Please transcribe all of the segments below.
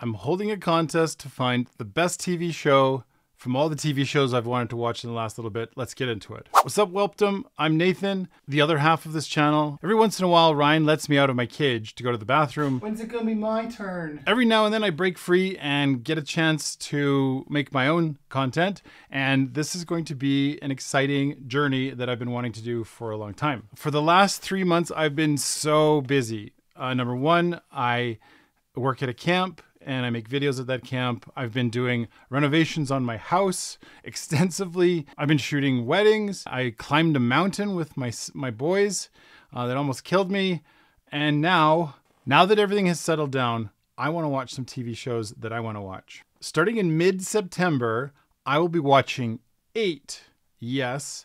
I'm holding a contest to find the best TV show from all the TV shows I've wanted to watch in the last little bit. Let's get into it. What's up, Welpdom? I'm Nathan, the other half of this channel. Every once in a while, Ryan lets me out of my cage to go to the bathroom. When's it gonna be my turn? Every now and then I break free and get a chance to make my own content, and this is going to be an exciting journey that I've been wanting to do for a long time. For the last three months, I've been so busy. Uh, number one, I work at a camp and I make videos at that camp. I've been doing renovations on my house extensively. I've been shooting weddings. I climbed a mountain with my my boys uh, that almost killed me. And now, now that everything has settled down, I want to watch some TV shows that I want to watch. Starting in mid-September, I will be watching eight, yes,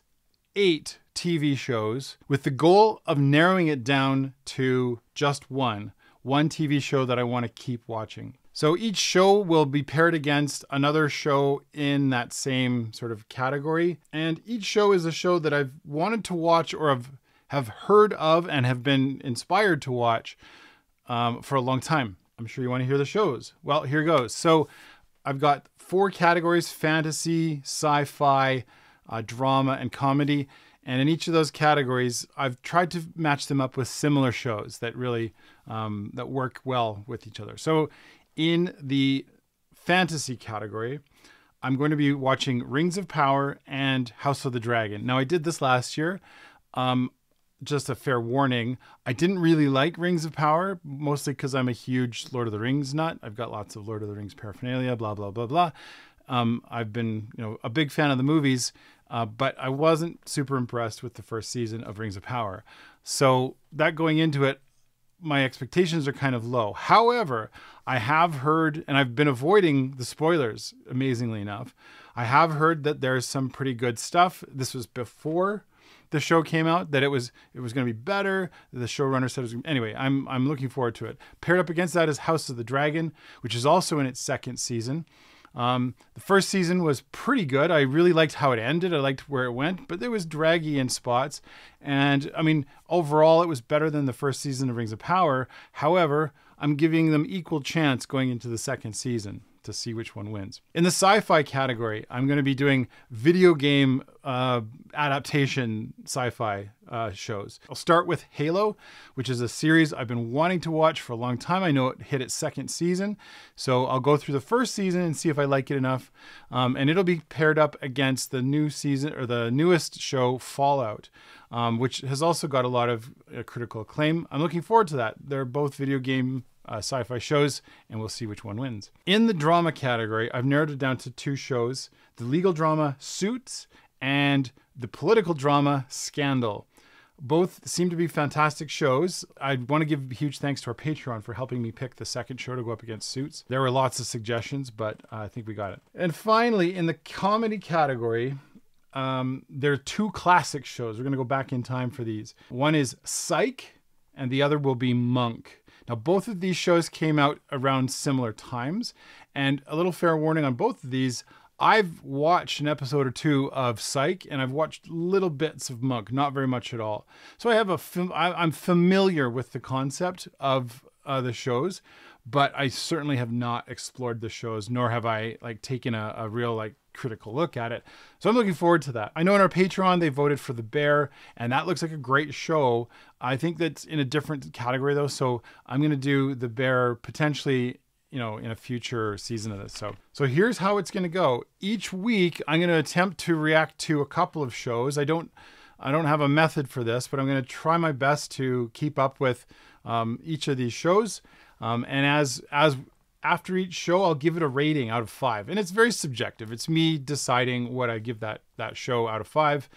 eight TV shows with the goal of narrowing it down to just one, one TV show that I want to keep watching. So each show will be paired against another show in that same sort of category. And each show is a show that I've wanted to watch or have, have heard of and have been inspired to watch um, for a long time. I'm sure you want to hear the shows. Well, here goes. So I've got four categories fantasy, sci fi, uh, drama, and comedy. And in each of those categories, I've tried to match them up with similar shows that really um, that work well with each other. So in the fantasy category, I'm going to be watching Rings of Power and House of the Dragon. Now, I did this last year. Um, just a fair warning, I didn't really like Rings of Power, mostly because I'm a huge Lord of the Rings nut. I've got lots of Lord of the Rings paraphernalia, blah, blah, blah, blah. Um, I've been, you know, a big fan of the movies, uh, but I wasn't super impressed with the first season of Rings of Power. So that going into it, my expectations are kind of low. However, I have heard, and I've been avoiding the spoilers, amazingly enough. I have heard that there's some pretty good stuff. This was before the show came out that it was it was going to be better. The showrunner said it was anyway. I'm I'm looking forward to it. Paired up against that is House of the Dragon, which is also in its second season. Um, the first season was pretty good. I really liked how it ended. I liked where it went, but there was draggy in spots. And I mean, overall, it was better than the first season of Rings of Power. However, I'm giving them equal chance going into the second season to see which one wins. In the sci-fi category, I'm going to be doing video game uh, adaptation sci-fi uh, shows. I'll start with Halo, which is a series I've been wanting to watch for a long time. I know it hit its second season, so I'll go through the first season and see if I like it enough. Um, and it'll be paired up against the new season or the newest show, Fallout. Um, which has also got a lot of uh, critical acclaim. I'm looking forward to that. They're both video game uh, sci fi shows, and we'll see which one wins. In the drama category, I've narrowed it down to two shows the legal drama Suits and the political drama Scandal. Both seem to be fantastic shows. I want to give huge thanks to our Patreon for helping me pick the second show to go up against Suits. There were lots of suggestions, but uh, I think we got it. And finally, in the comedy category, um, there are two classic shows. We're going to go back in time for these. One is Psych, and the other will be Monk. Now, both of these shows came out around similar times, and a little fair warning on both of these. I've watched an episode or two of Psych, and I've watched little bits of Monk, not very much at all. So I have a, I'm familiar with the concept of uh, the shows, but I certainly have not explored the shows, nor have I like taken a, a real like critical look at it. So I'm looking forward to that. I know in our Patreon they voted for The Bear, and that looks like a great show. I think that's in a different category though, so I'm going to do The Bear potentially you know in a future season of this. So so here's how it's going to go. Each week i'm going to attempt to react to a couple of shows. I don't i don't have a method for this but i'm going to try my best to keep up with um, each of these shows. Um, and as as after each show, I'll give it a rating out of five, and it's very subjective. It's me deciding what I give that that show out of five.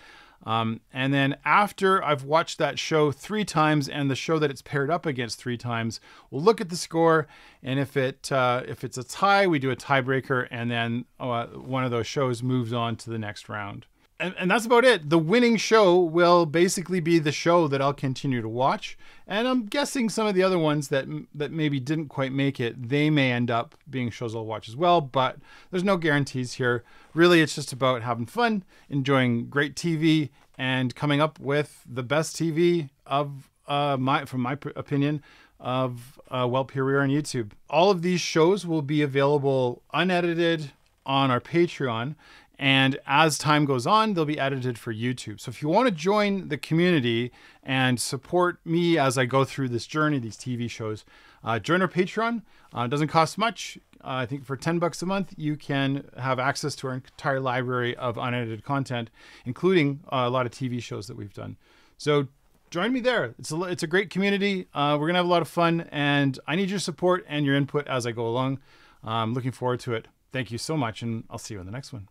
Um, and then after I've watched that show three times and the show that it's paired up against three times, we'll look at the score. And if it uh, if it's a tie, we do a tiebreaker, and then uh, one of those shows moves on to the next round and, and that's about it. The winning show will basically be the show that I'll continue to watch. And I'm guessing some of the other ones that that maybe didn't quite make it, they may end up being shows I'll watch as well. But there's no guarantees here. Really, it's just about having fun, enjoying great TV, and coming up with the best TV of uh, my, from my opinion, of uh, Well Peer on YouTube. All of these shows will be available unedited on our Patreon. And as time goes on, they'll be edited for YouTube. So if you want to join the community and support me as I go through this journey, these TV shows, uh, join our Patreon. Uh, it doesn't cost much. Uh, I think for 10 bucks a month, you can have access to our entire library of unedited content, including uh, a lot of TV shows that we've done. So join me there. It's a, it's a great community. Uh, we're going to have a lot of fun, and I need your support and your input as I go along. I'm looking forward to it. Thank you so much, and I'll see you in the next one.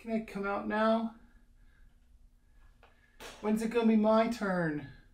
Can I come out now? When's it gonna be my turn?